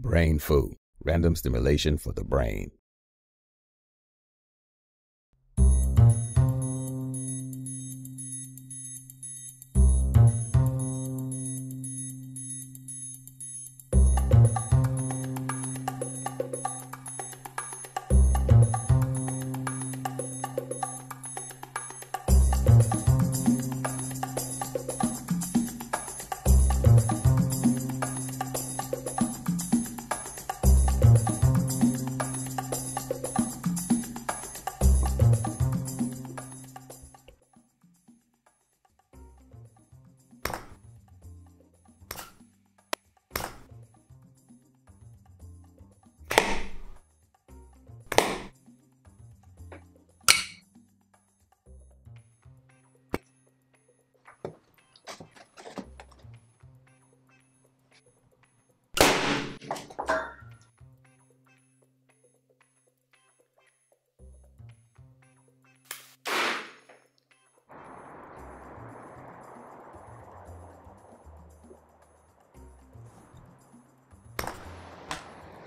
Brainfoo, random stimulation for the brain.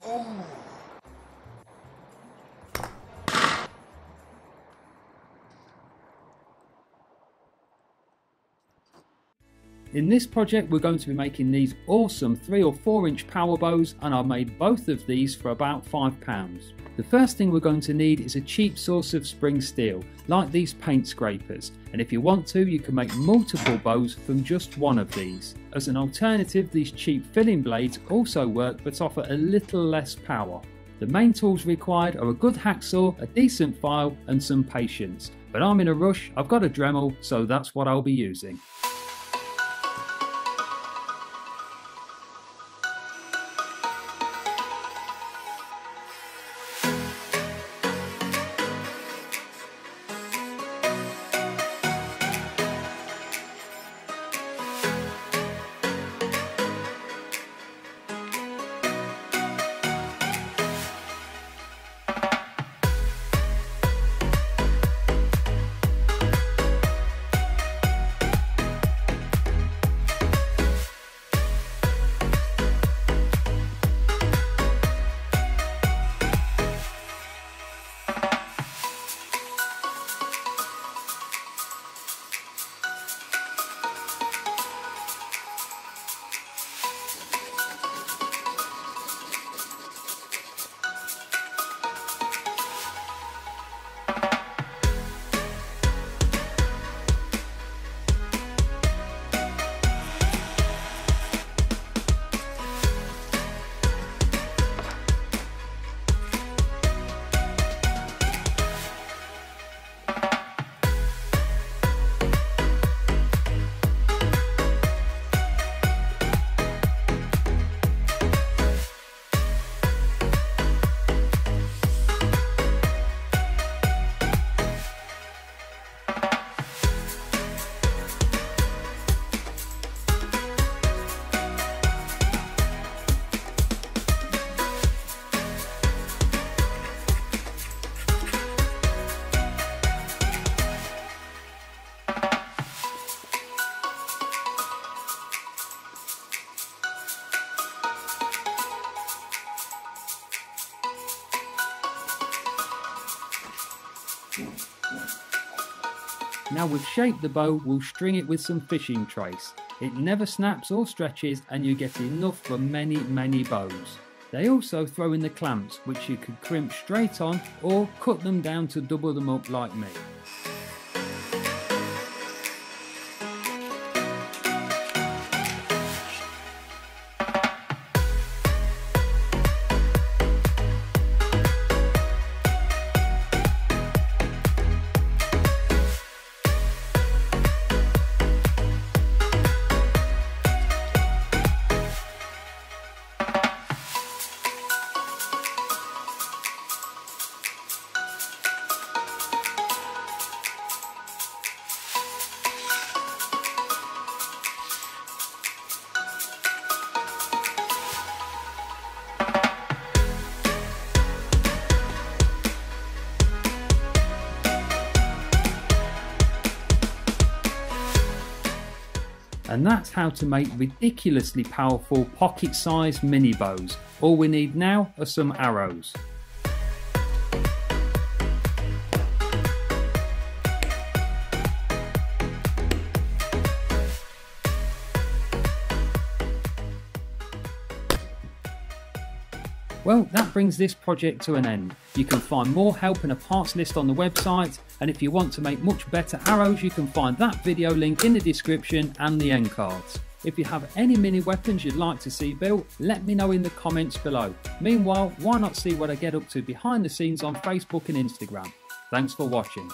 Oh. In this project we're going to be making these awesome 3 or 4 inch power bows and I've made both of these for about £5. The first thing we're going to need is a cheap source of spring steel, like these paint scrapers, and if you want to you can make multiple bows from just one of these. As an alternative these cheap filling blades also work but offer a little less power. The main tools required are a good hacksaw, a decent file and some patience. But I'm in a rush, I've got a Dremel, so that's what I'll be using. Now we've shaped the bow, we'll string it with some fishing trace. It never snaps or stretches and you get enough for many, many bows. They also throw in the clamps, which you could crimp straight on or cut them down to double them up like me. And that's how to make ridiculously powerful pocket-sized mini bows. All we need now are some arrows. Well, that brings this project to an end. You can find more help and a parts list on the website, and if you want to make much better arrows, you can find that video link in the description and the end cards. If you have any mini weapons you'd like to see built, let me know in the comments below. Meanwhile, why not see what I get up to behind the scenes on Facebook and Instagram. Thanks for watching.